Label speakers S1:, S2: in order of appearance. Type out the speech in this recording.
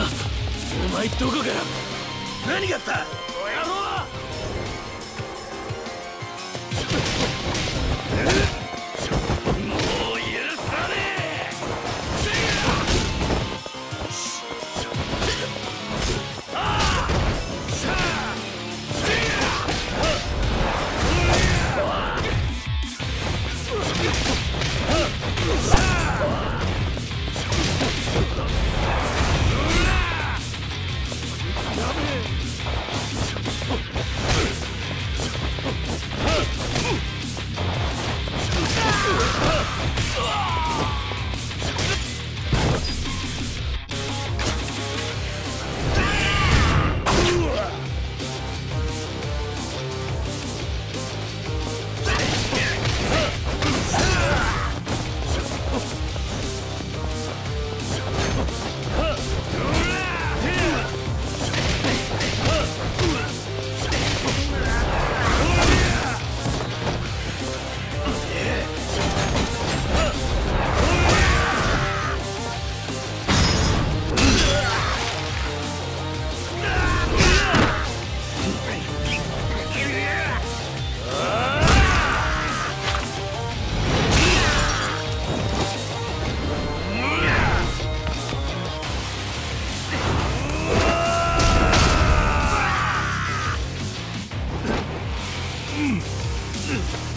S1: んお前どこから。何があった。Mm-hmm.